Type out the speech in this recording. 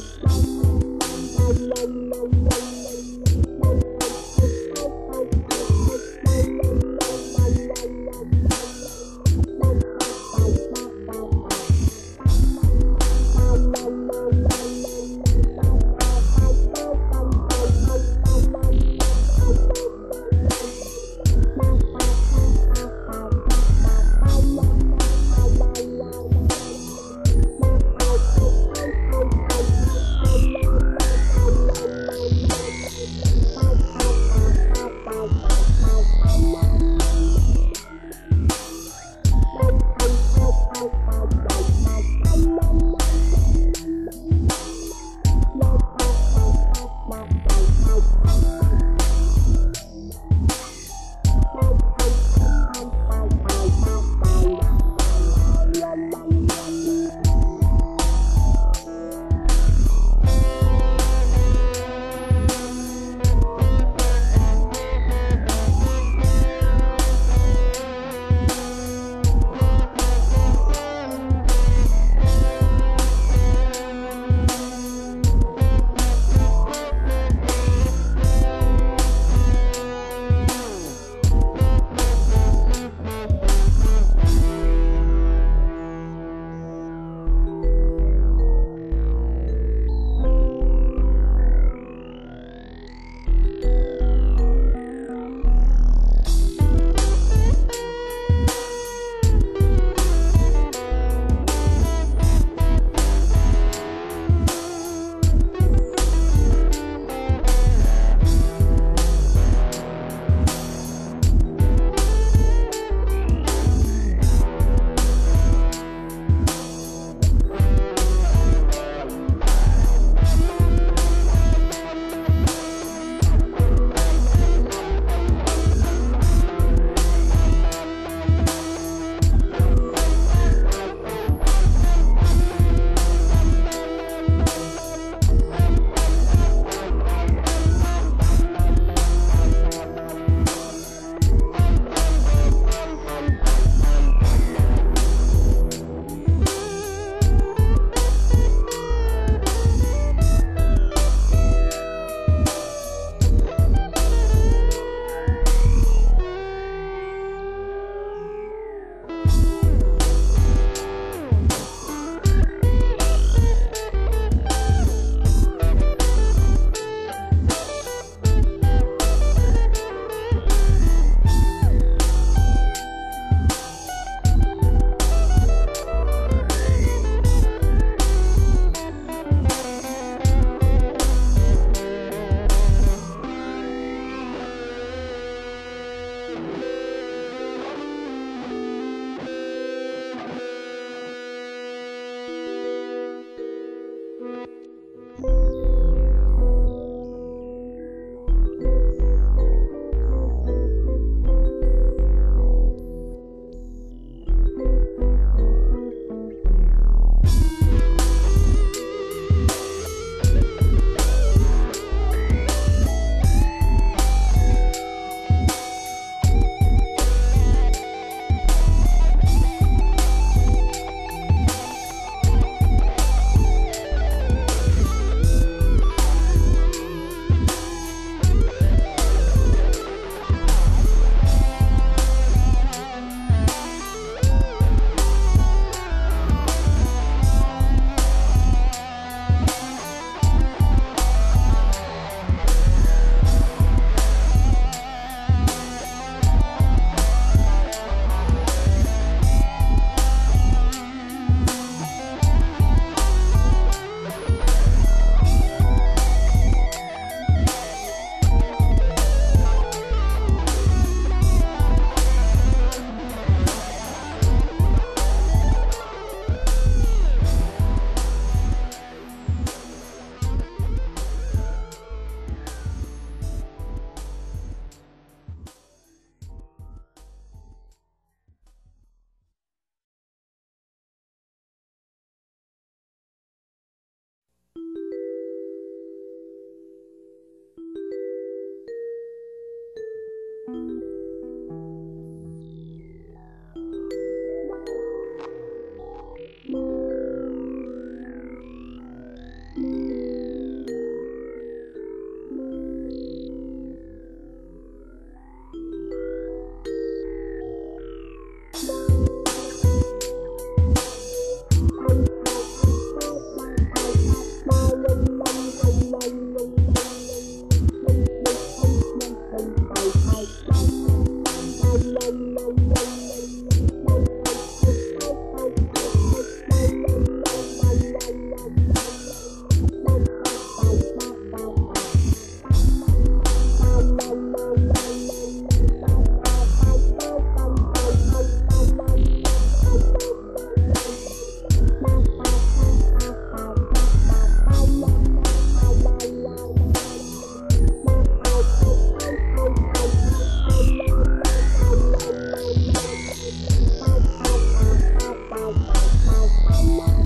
Thank you. mama.